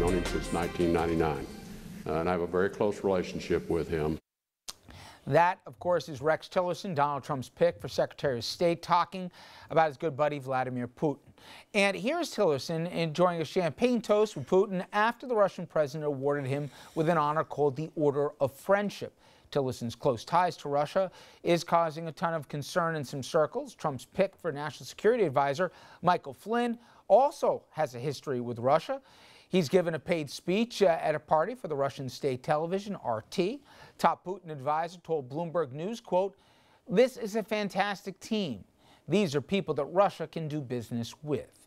known him since 1999. Uh, and I have a very close relationship with him. That, of course, is Rex Tillerson, Donald Trump's pick for Secretary of State, talking about his good buddy Vladimir Putin. And here's Tillerson enjoying a champagne toast with Putin after the Russian president awarded him with an honor called the Order of Friendship. Tillerson's close ties to Russia is causing a ton of concern in some circles. Trump's pick for National Security Advisor, Michael Flynn, also has a history with Russia. He's given a paid speech uh, at a party for the Russian state television, RT. Top Putin advisor told Bloomberg News, quote, this is a fantastic team. These are people that Russia can do business with.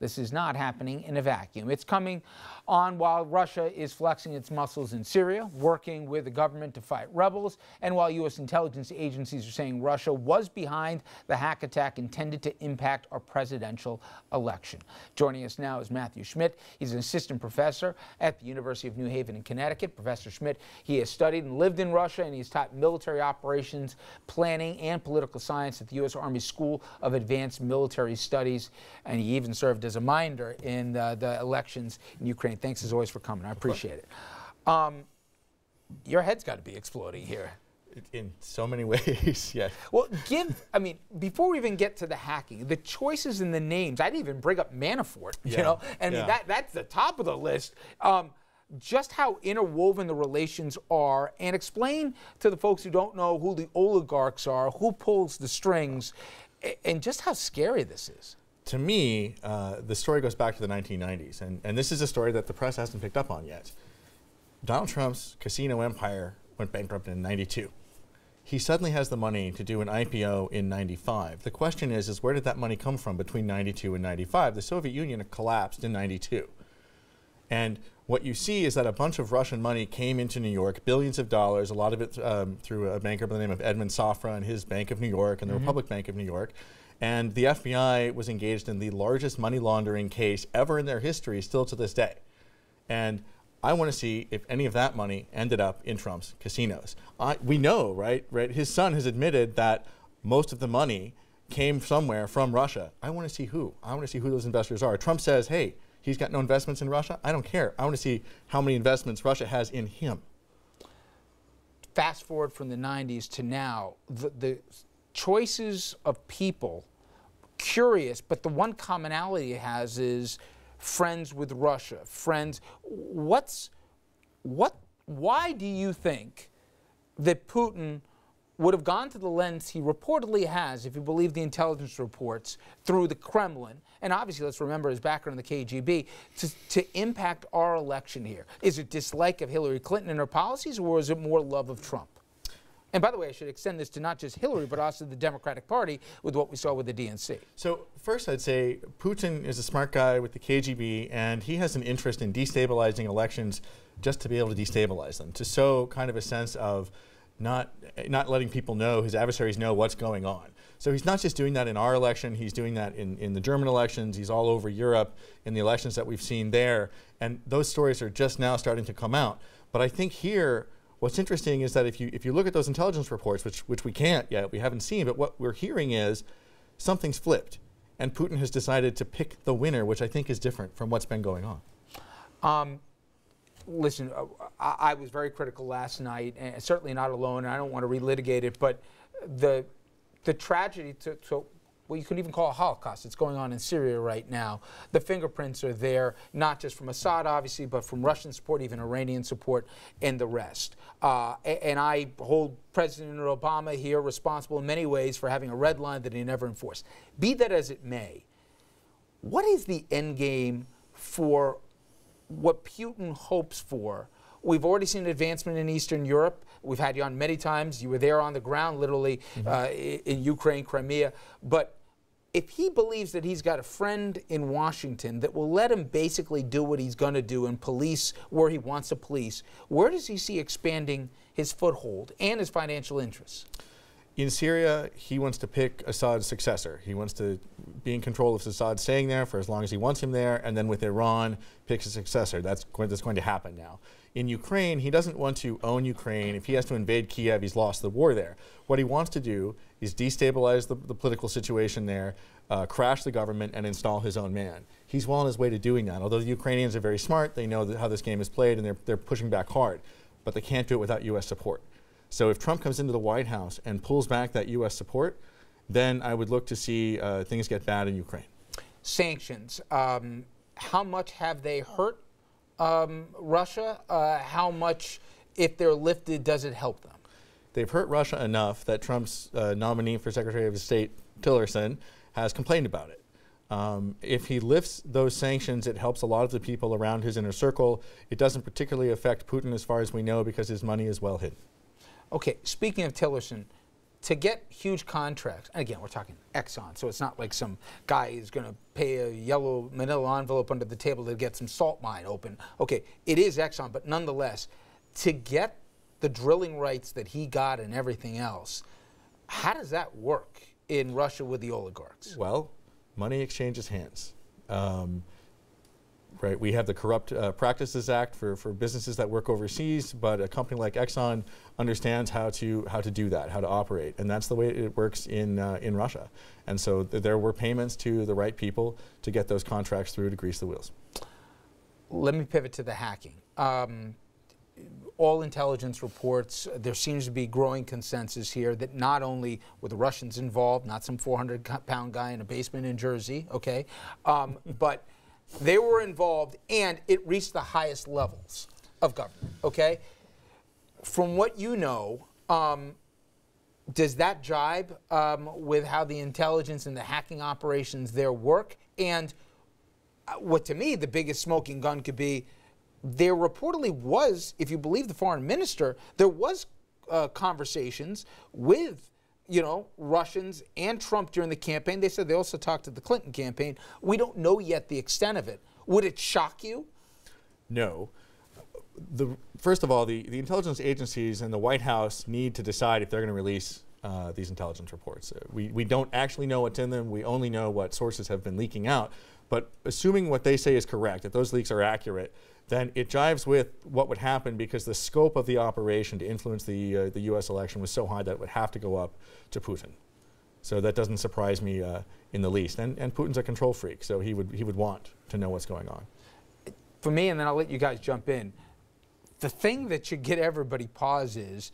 This is not happening in a vacuum. It's coming on while Russia is flexing its muscles in Syria, working with the government to fight rebels, and while U.S. intelligence agencies are saying Russia was behind the hack attack intended to impact our presidential election. Joining us now is Matthew Schmidt. He's an assistant professor at the University of New Haven in Connecticut. Professor Schmidt, he has studied and lived in Russia, and he's taught military operations planning and political science at the U.S. Army School of Advanced Military Studies, and he even served as a minder in the, the elections in Ukraine. Thanks as always for coming. I appreciate it. Um, your head's got to be exploding here. In so many ways, yes. Well, give, I mean, before we even get to the hacking, the choices in the names, I didn't even bring up Manafort, you yeah. know, and yeah. that, that's the top of the list. Um, just how interwoven the relations are and explain to the folks who don't know who the oligarchs are, who pulls the strings, and just how scary this is to me, uh, the story goes back to the 1990s, and, and this is a story that the press hasn't picked up on yet. Donald Trump's casino empire went bankrupt in 92. He suddenly has the money to do an IPO in 95. The question is, is where did that money come from between 92 and 95? The Soviet Union collapsed in 92. And what you see is that a bunch of Russian money came into New York, billions of dollars, a lot of it um, through a banker by the name of Edmond Safra and his Bank of New York and the mm -hmm. Republic Bank of New York. And the FBI was engaged in the largest money laundering case ever in their history, still to this day. And I want to see if any of that money ended up in Trump's casinos. I, we know, right? Right. His son has admitted that most of the money came somewhere from Russia. I want to see who. I want to see who those investors are. Trump says, "Hey, he's got no investments in Russia." I don't care. I want to see how many investments Russia has in him. Fast forward from the 90s to now, the, the choices of people curious, but the one commonality it has is friends with Russia, friends. What's, what, why do you think that Putin would have gone to the lens he reportedly has, if you believe the intelligence reports, through the Kremlin, and obviously let's remember his background in the KGB, to, to impact our election here? Is it dislike of Hillary Clinton and her policies, or is it more love of Trump? And by the way, I should extend this to not just Hillary, but also the Democratic Party with what we saw with the DNC. So, first, I'd say Putin is a smart guy with the KGB, and he has an interest in destabilizing elections just to be able to destabilize them, to sow kind of a sense of not, not letting people know, his adversaries know what's going on. So he's not just doing that in our election, he's doing that in, in the German elections, he's all over Europe in the elections that we've seen there, and those stories are just now starting to come out. But I think here, What's interesting is that if you, if you look at those intelligence reports, which, which we can't yet, we haven't seen, but what we're hearing is something's flipped. And Putin has decided to pick the winner, which I think is different from what's been going on. Um, listen, uh, I, I, was very critical last night, and certainly not alone, and I don't want to relitigate it, but the, the tragedy to, to well, you could even call a Holocaust. It's going on in Syria right now. The fingerprints are there, not just from Assad, obviously, but from Russian support, even Iranian support, and the rest. Uh, and I hold President Obama here responsible in many ways for having a red line that he never enforced. Be that as it may, what is the end game for what Putin hopes for? We've already seen advancement in Eastern Europe. We've had you on many times. You were there on the ground, literally, mm -hmm. uh, in Ukraine, Crimea. But if he believes that he's got a friend in Washington that will let him basically do what he's going to do and police where he wants to police, where does he see expanding his foothold and his financial interests? In Syria, he wants to pick Assad's successor. He wants to be in control of Assad staying there for as long as he wants him there, and then with Iran, picks a successor. That's going, that's going to happen now. In Ukraine, he doesn't want to own Ukraine. If he has to invade Kiev, he's lost the war there. What he wants to do is destabilize the, the political situation there, uh, crash the government, and install his own man. He's well on his way to doing that. Although the Ukrainians are very smart, they know how this game is played, and they're, they're pushing back hard. But they can't do it without U.S. support. So if Trump comes into the White House and pulls back that U.S. support, then I would look to see uh, things get bad in Ukraine. Sanctions. Um, how much have they hurt um, Russia? Uh, how much, if they're lifted, does it help them? They've hurt Russia enough that Trump's uh, nominee for Secretary of State, Tillerson, has complained about it. Um, if he lifts those sanctions, it helps a lot of the people around his inner circle. It doesn't particularly affect Putin, as far as we know, because his money is well hidden. Okay, speaking of Tillerson, to get huge contracts, and again, we're talking Exxon, so it's not like some guy is going to pay a yellow manila envelope under the table to get some salt mine open. Okay, it is Exxon, but nonetheless, to get the drilling rights that he got and everything else, how does that work in Russia with the oligarchs? Well, money exchanges hands. Um, right? We have the Corrupt uh, Practices Act for, for businesses that work overseas, but a company like Exxon understands how to how to do that, how to operate, and that's the way it works in uh, in Russia. And so th there were payments to the right people to get those contracts through to grease the wheels. Let me pivot to the hacking. Um, all intelligence reports, there seems to be growing consensus here that not only were the Russians involved, not some 400 pound guy in a basement in Jersey, okay, um, but they were involved and it reached the highest levels of government, okay? From what you know, um, does that jibe um, with how the intelligence and the hacking operations there work? And uh, what to me the biggest smoking gun could be, there reportedly was, if you believe the foreign minister, there was uh, conversations with you know, Russians and Trump during the campaign. They said they also talked to the Clinton campaign. We don't know yet the extent of it. Would it shock you? No. The, first of all, the, the intelligence agencies and the White House need to decide if they're going to release uh, these intelligence reports. Uh, we, we don't actually know what's in them. We only know what sources have been leaking out. But assuming what they say is correct, that those leaks are accurate, then it jives with what would happen because the scope of the operation to influence the, uh, the U.S. election was so high that it would have to go up to Putin. So that doesn't surprise me uh, in the least. And, and Putin's a control freak, so he would, he would want to know what's going on. For me, and then I'll let you guys jump in, the thing that should get everybody pause is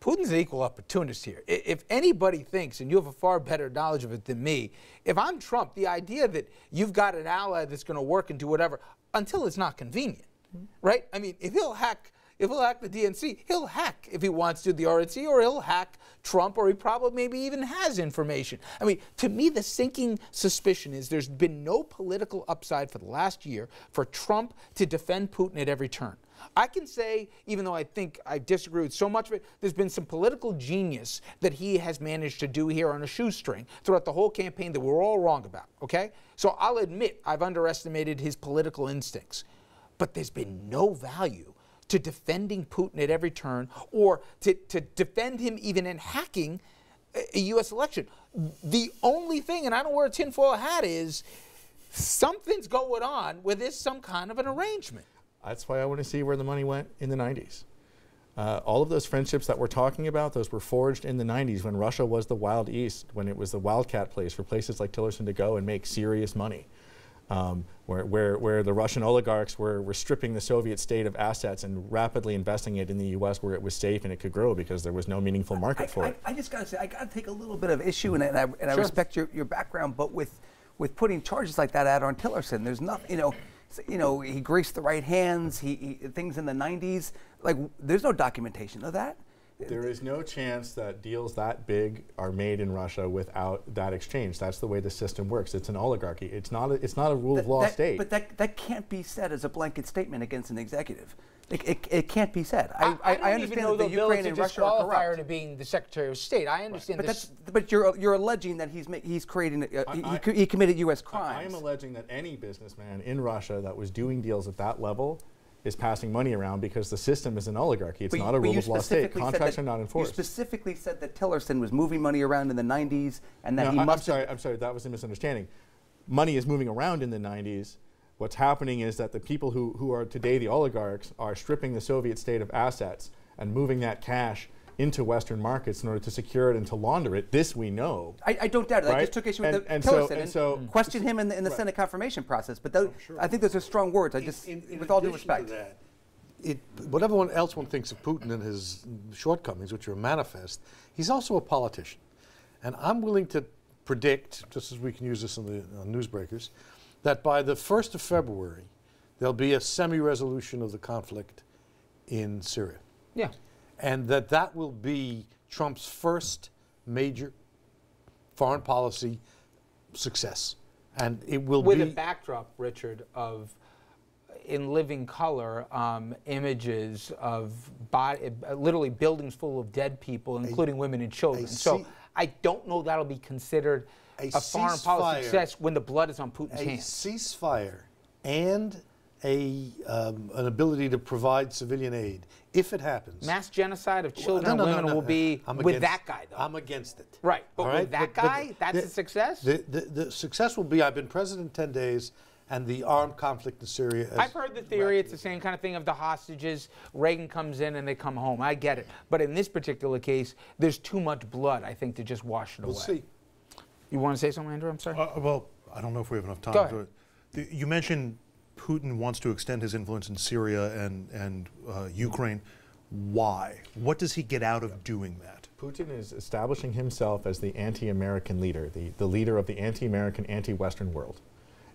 Putin's an equal opportunist here. If anybody thinks, and you have a far better knowledge of it than me, if I'm Trump, the idea that you've got an ally that's going to work and do whatever until it's not convenient, mm -hmm. right? I mean, if he'll hack if he'll hack the DNC, he'll hack if he wants to the RNC, or he'll hack Trump, or he probably maybe even has information. I mean, to me, the sinking suspicion is there's been no political upside for the last year for Trump to defend Putin at every turn. I can say, even though I think I disagree with so much of it, there's been some political genius that he has managed to do here on a shoestring throughout the whole campaign that we're all wrong about, okay? So I'll admit I've underestimated his political instincts. But there's been no value to defending Putin at every turn or to, to defend him even in hacking a U.S. election. The only thing, and I don't wear a tinfoil hat, is something's going on where there's some kind of an arrangement. That's why I want to see where the money went in the 90s. Uh, all of those friendships that we're talking about, those were forged in the 90s when Russia was the Wild East, when it was the wildcat place for places like Tillerson to go and make serious money um, where, where, where the Russian oligarchs were, were stripping the Soviet state of assets and rapidly investing it in the U.S. where it was safe and it could grow because there was no meaningful market I, for I, it. I, just got to say, I got to take a little bit of issue, and, and I, and sure. I respect your, your background, but with, with putting charges like that out on Tillerson, there's nothing, you know, you know, he greased the right hands, he, he, things in the 90s, like, there's no documentation of that. There is no chance that deals that big are made in Russia without that exchange. That's the way the system works. It's an oligarchy. It's not a, it's not a rule that, of law that, state. But that, that can't be said as a blanket statement against an executive. It, it, it can't be said. I, I, I, I understand that the Ukraine and Russia are corrupt. to being the Secretary of State. I understand right. but, this. but you're, you're alleging that he's, he's creating, uh, he, he, committed U.S. crimes. I am alleging that any businessman in Russia that was doing deals at that level is passing money around because the system is an oligarchy. It's But not you- a but rule of law state. Contracts are not enforced. You specifically said that Tillerson was moving money around in the 90s and that No, he I- I'm sorry. I'm sorry. That was a misunderstanding. Money is moving around in the 90s. What's happening is that the people who, who are today the oligarchs are stripping the Soviet state of assets and moving that cash into Western markets in order to secure it and to launder it. This we know. I, I don't doubt it. I just took issue with And- the and so- Tillerson and and, so- question him in the, in the Senate confirmation process. But tho- I think those are strong words. I just, In- in with all due addition to respect. that, It, whatever one else one thinks of Putin and his shortcomings, which are manifest, he's also a politician. And I'm willing to predict, just as we can use this in the uh, newsbreakers, that by the 1st of February, there'll be a semi resolution of the conflict in Syria. Yeah. And that that will be Trump's first major foreign policy success. And it will with be. With a backdrop, Richard, of in living color um, images of body, literally buildings full of dead people, including women and children. So I don't know that'll be considered A a, foreign policy success when the blood is on Putin's a hands. ceasefire and a um, an ability to provide civilian aid, if it happens. Mass genocide of Well, children no, and no, no, women no, will be I'm with against- that guy, though. I'm against it. Right, but All with right? that guy, that's a success? The, the, the success will be I've been president 10 days, and the armed conflict in Syria. I've heard the theory it's the same kind of thing of the hostages. Reagan comes in and they come home. I get it. But in this particular case, there's too much blood, I think, to just wash it We'll away. see. You want to say something, Andrew? I'm sorry. Uh, well, I don't know if we have enough time. Go ahead. to- the- You mentioned Putin wants to extend his influence in Syria and, and uh, Ukraine. Why? What does he get out of doing that? Putin is establishing himself as the anti-American leader, the, the leader of the anti-American, anti-Western world.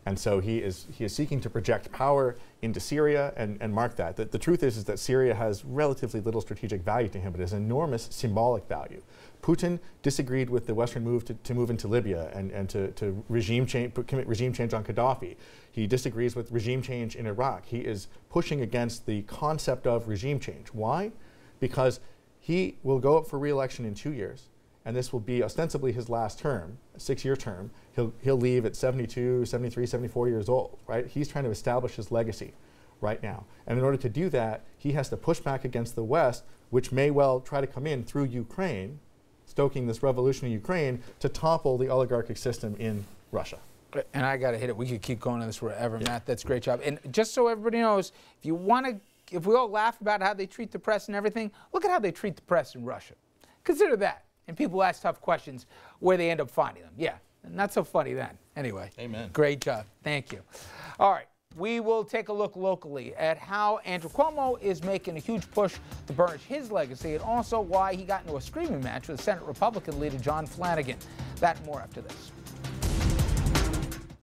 And so he is, he is seeking to project power into Syria and, and mark that. The, the truth is, is that Syria has relatively little strategic value to him, but it has enormous symbolic value. Putin disagreed with the Western move to, to move into Libya and, and to, to regime change, commit regime change on Gaddafi. He disagrees with regime change in Iraq. He is pushing against the concept of regime change. Why? Because he will go up for re-election in two years, and this will be ostensibly his last term, a six-year term. He'll, he'll leave at 72, 73, 74 years old, right? He's trying to establish his legacy right now. And in order to do that, he has to push back against the West, which may well try to come in through Ukraine, stoking this revolution in Ukraine to topple the oligarchic system in Russia. And I got to hit it. We could keep going on this forever, Matt. That's a great job. And just so everybody knows, if you want to, if we all laugh about how they treat the press and everything, look at how they treat the press in Russia. Consider that. And people ask tough questions where they end up finding them. Yeah, not so funny then. Anyway. Amen. Great job. Thank you. All right. We will take a look locally at how Andrew Cuomo is making a huge push to burnish his legacy and also why he got into a screaming match with Senate Republican leader John Flanagan. That and more after this.